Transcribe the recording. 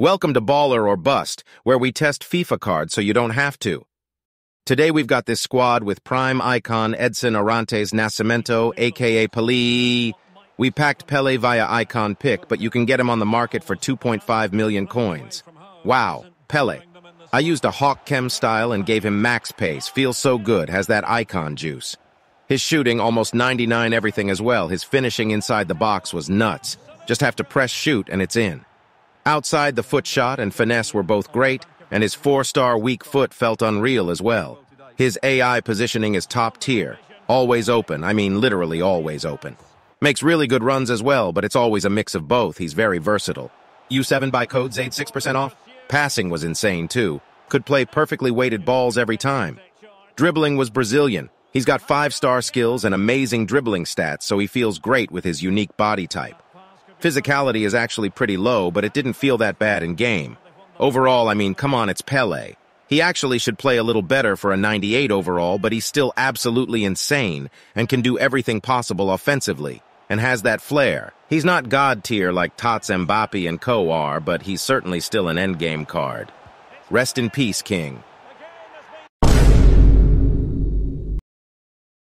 Welcome to Baller or Bust, where we test FIFA cards so you don't have to. Today we've got this squad with prime icon Edson Arantes Nascimento, aka Pelé. We packed Pele via icon pick, but you can get him on the market for 2.5 million coins. Wow, Pele. I used a Hawk Chem style and gave him max pace. Feels so good, has that icon juice. His shooting, almost 99 everything as well. His finishing inside the box was nuts. Just have to press shoot and it's in. Outside, the foot shot and finesse were both great, and his four-star weak foot felt unreal as well. His AI positioning is top tier. Always open, I mean literally always open. Makes really good runs as well, but it's always a mix of both. He's very versatile. U7 by code Zade 6% off. Passing was insane too. Could play perfectly weighted balls every time. Dribbling was Brazilian. He's got five-star skills and amazing dribbling stats, so he feels great with his unique body type. Physicality is actually pretty low, but it didn't feel that bad in game. Overall, I mean, come on, it's Pele. He actually should play a little better for a 98 overall, but he's still absolutely insane and can do everything possible offensively and has that flair. He's not god tier like Tots Mbappe and co are, but he's certainly still an endgame card. Rest in peace, King.